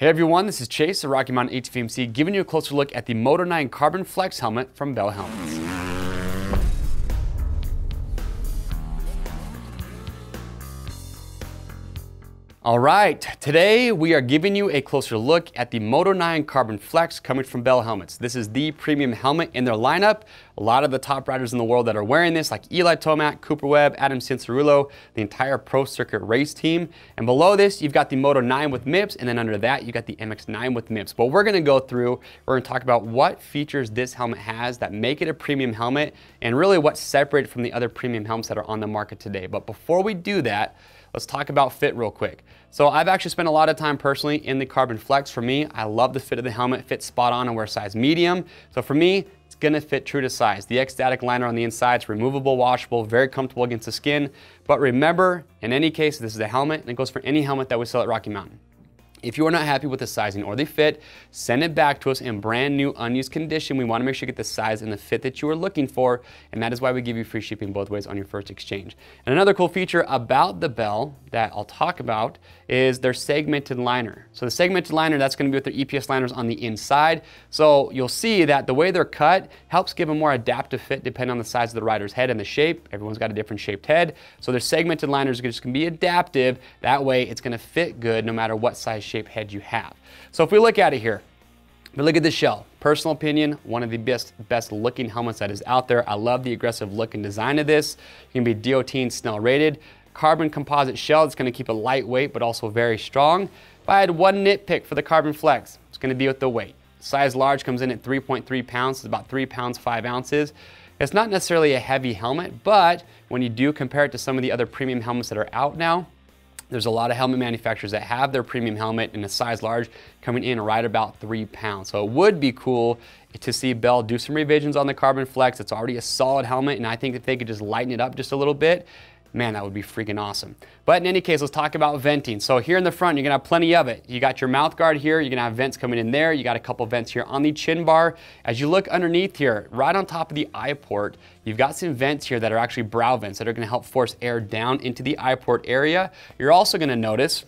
Hey everyone, this is Chase of Rocky Mountain ATVMC giving you a closer look at the Moto 9 Carbon Flex helmet from Bell Helmets. All right, today we are giving you a closer look at the Moto 9 Carbon Flex coming from Bell Helmets. This is the premium helmet in their lineup. A lot of the top riders in the world that are wearing this, like Eli Tomac, Cooper Webb, Adam Cianciarulo, the entire Pro Circuit race team. And below this, you've got the Moto 9 with MIPS, and then under that, you got the MX9 with MIPS. But we're gonna go through, we're gonna talk about what features this helmet has that make it a premium helmet, and really what separates from the other premium helmets that are on the market today. But before we do that, Let's talk about fit real quick. So I've actually spent a lot of time personally in the Carbon Flex. For me, I love the fit of the helmet, fits spot on and wear size medium. So for me, it's gonna fit true to size. The X-Static liner on the inside is removable, washable, very comfortable against the skin. But remember, in any case, this is a helmet and it goes for any helmet that we sell at Rocky Mountain. If you are not happy with the sizing or the fit, send it back to us in brand new unused condition. We wanna make sure you get the size and the fit that you are looking for, and that is why we give you free shipping both ways on your first exchange. And another cool feature about the Bell that I'll talk about is their segmented liner. So the segmented liner, that's gonna be with their EPS liners on the inside. So you'll see that the way they're cut helps give a more adaptive fit depending on the size of the rider's head and the shape. Everyone's got a different shaped head. So their segmented liners are just gonna be adaptive. That way it's gonna fit good no matter what size shape head you have. So if we look at it here, we look at the shell. Personal opinion, one of the best, best looking helmets that is out there. I love the aggressive look and design of this. You can be DOT and Snell rated. Carbon composite shell, it's gonna keep it lightweight, but also very strong. If I had one nitpick for the Carbon Flex, it's gonna be with the weight. Size large comes in at 3.3 pounds, it's about three pounds, five ounces. It's not necessarily a heavy helmet, but when you do compare it to some of the other premium helmets that are out now, there's a lot of helmet manufacturers that have their premium helmet in a size large coming in right about three pounds. So it would be cool to see Bell do some revisions on the Carbon Flex. It's already a solid helmet, and I think if they could just lighten it up just a little bit, Man, that would be freaking awesome. But in any case, let's talk about venting. So here in the front, you're gonna have plenty of it. You got your mouth guard here, you're gonna have vents coming in there, you got a couple vents here on the chin bar. As you look underneath here, right on top of the eye port, you've got some vents here that are actually brow vents that are gonna help force air down into the eye port area. You're also gonna notice,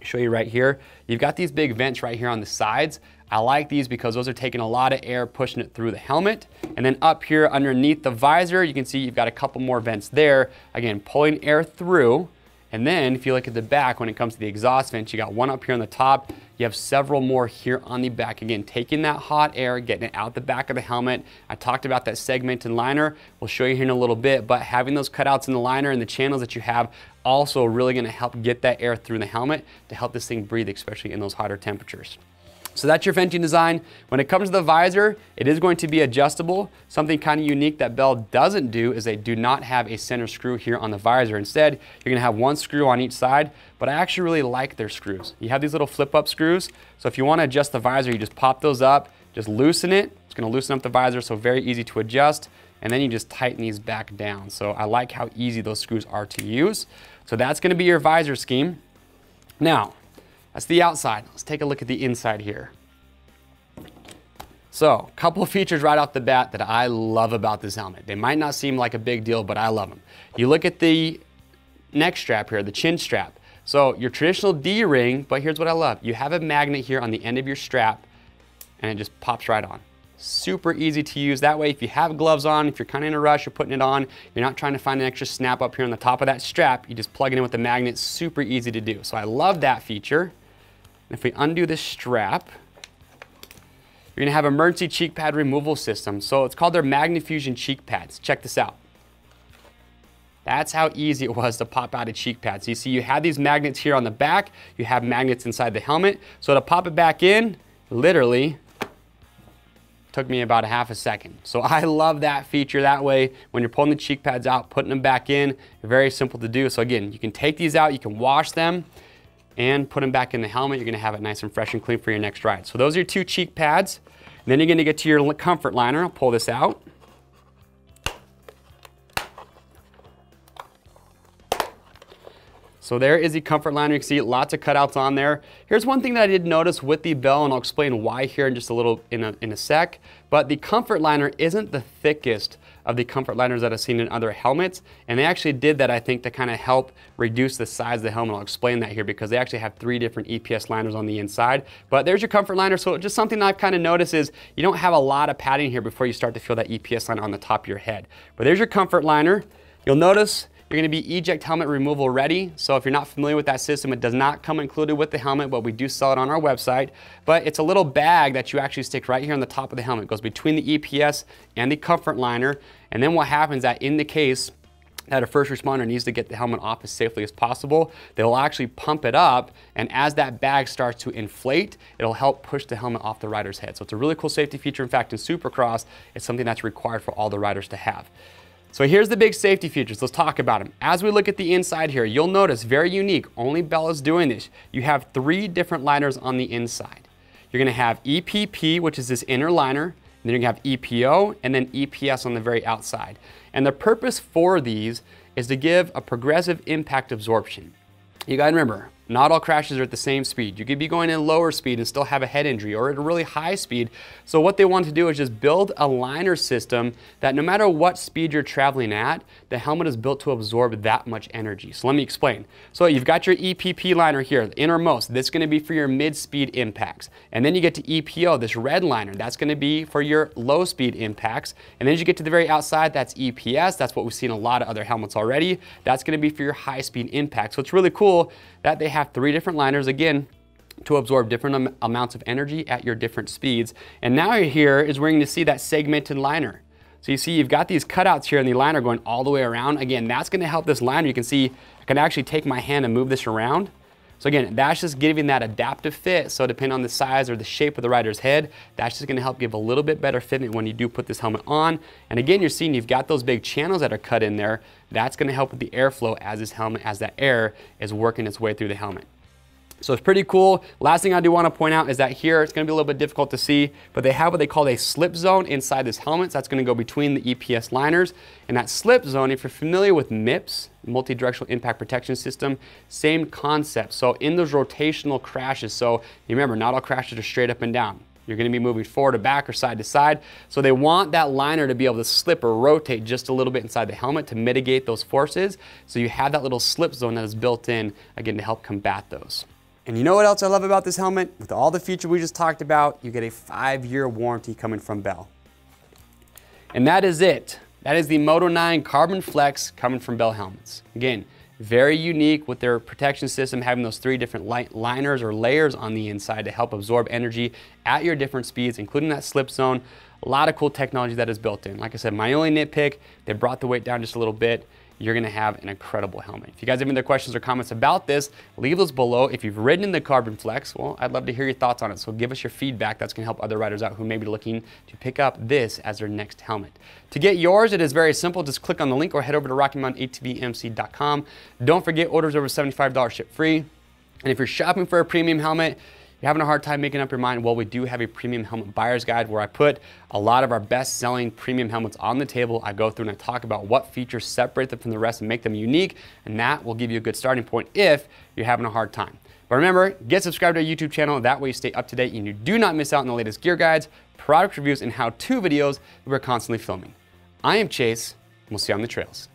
show you right here, you've got these big vents right here on the sides. I like these because those are taking a lot of air, pushing it through the helmet. And then up here underneath the visor, you can see you've got a couple more vents there. Again, pulling air through. And then if you look at the back, when it comes to the exhaust vents, you got one up here on the top. You have several more here on the back. Again, taking that hot air, getting it out the back of the helmet. I talked about that segmented liner. We'll show you here in a little bit, but having those cutouts in the liner and the channels that you have also really gonna help get that air through the helmet to help this thing breathe, especially in those hotter temperatures. So that's your venting design. When it comes to the visor, it is going to be adjustable. Something kind of unique that Bell doesn't do is they do not have a center screw here on the visor. Instead, you're gonna have one screw on each side, but I actually really like their screws. You have these little flip up screws. So if you wanna adjust the visor, you just pop those up, just loosen it. Gonna loosen up the visor, so very easy to adjust. And then you just tighten these back down. So I like how easy those screws are to use. So that's gonna be your visor scheme. Now, that's the outside. Let's take a look at the inside here. So, a couple of features right off the bat that I love about this helmet. They might not seem like a big deal, but I love them. You look at the neck strap here, the chin strap. So your traditional D-ring, but here's what I love. You have a magnet here on the end of your strap and it just pops right on. Super easy to use. That way, if you have gloves on, if you're kind of in a rush, you're putting it on, you're not trying to find an extra snap up here on the top of that strap, you just plug it in with the magnet, super easy to do. So I love that feature. And if we undo this strap, you're gonna have emergency cheek pad removal system. So it's called their MagneFusion cheek pads. Check this out. That's how easy it was to pop out a cheek pad. So you see you have these magnets here on the back, you have magnets inside the helmet. So to pop it back in, literally, took me about a half a second. So I love that feature that way. When you're pulling the cheek pads out, putting them back in, very simple to do. So again, you can take these out, you can wash them, and put them back in the helmet. You're gonna have it nice and fresh and clean for your next ride. So those are your two cheek pads. And then you're gonna get to your comfort liner. I'll pull this out. So there is the comfort liner. You can see lots of cutouts on there. Here's one thing that I did notice with the Bell, and I'll explain why here in just a little in a, in a sec. But the comfort liner isn't the thickest of the comfort liners that I've seen in other helmets. And they actually did that, I think, to kind of help reduce the size of the helmet. I'll explain that here because they actually have three different EPS liners on the inside. But there's your comfort liner. So just something I've kind of noticed is you don't have a lot of padding here before you start to feel that EPS liner on the top of your head. But there's your comfort liner. You'll notice you're gonna be eject helmet removal ready. So if you're not familiar with that system, it does not come included with the helmet, but we do sell it on our website. But it's a little bag that you actually stick right here on the top of the helmet. It goes between the EPS and the comfort liner. And then what happens that in the case, that a first responder needs to get the helmet off as safely as possible. They'll actually pump it up, and as that bag starts to inflate, it'll help push the helmet off the rider's head. So it's a really cool safety feature. In fact, in Supercross, it's something that's required for all the riders to have. So here's the big safety features. Let's talk about them. As we look at the inside here, you'll notice very unique. Only Bell is doing this. You have three different liners on the inside. You're gonna have EPP, which is this inner liner, and then you're gonna have EPO, and then EPS on the very outside. And the purpose for these is to give a progressive impact absorption. You gotta remember, not all crashes are at the same speed. You could be going in lower speed and still have a head injury or at a really high speed. So what they want to do is just build a liner system that no matter what speed you're traveling at, the helmet is built to absorb that much energy. So let me explain. So you've got your EPP liner here, the innermost. This is gonna be for your mid-speed impacts. And then you get to EPO, this red liner. That's gonna be for your low-speed impacts. And then as you get to the very outside, that's EPS. That's what we've seen a lot of other helmets already. That's gonna be for your high-speed impacts. So it's really cool that they have three different liners, again, to absorb different am amounts of energy at your different speeds. And now here is where you're gonna see that segmented liner. So you see you've got these cutouts here in the liner going all the way around. Again, that's gonna help this liner. You can see I can actually take my hand and move this around. So again, that's just giving that adaptive fit. So depending on the size or the shape of the rider's head, that's just gonna help give a little bit better fitment when you do put this helmet on. And again, you're seeing you've got those big channels that are cut in there. That's gonna help with the airflow as this helmet, as that air is working its way through the helmet. So it's pretty cool. Last thing I do want to point out is that here it's going to be a little bit difficult to see, but they have what they call a slip zone inside this helmet. So that's going to go between the EPS liners. And that slip zone, if you're familiar with MIPS, multi-directional impact protection system, same concept. So in those rotational crashes, so you remember, not all crashes are straight up and down. You're going to be moving forward or back or side to side. So they want that liner to be able to slip or rotate just a little bit inside the helmet to mitigate those forces. So you have that little slip zone that is built in, again, to help combat those. And you know what else I love about this helmet? With all the features we just talked about, you get a five-year warranty coming from Bell. And that is it. That is the Moto 9 Carbon Flex coming from Bell Helmets. Again, very unique with their protection system, having those three different liners or layers on the inside to help absorb energy at your different speeds, including that slip zone. A lot of cool technology that is built in. Like I said, my only nitpick, they brought the weight down just a little bit you're gonna have an incredible helmet. If you guys have any other questions or comments about this, leave those below. If you've ridden in the Carbon Flex, well, I'd love to hear your thoughts on it. So give us your feedback. That's gonna help other riders out who may be looking to pick up this as their next helmet. To get yours, it is very simple. Just click on the link or head over to RockyMountainATVMC.com. Don't forget, orders over $75 ship free. And if you're shopping for a premium helmet, you're having a hard time making up your mind, well, we do have a premium helmet buyer's guide where I put a lot of our best selling premium helmets on the table. I go through and I talk about what features separate them from the rest and make them unique, and that will give you a good starting point if you're having a hard time. But remember, get subscribed to our YouTube channel. That way you stay up to date and you do not miss out on the latest gear guides, product reviews, and how-to videos that we're constantly filming. I am Chase, and we'll see you on the trails.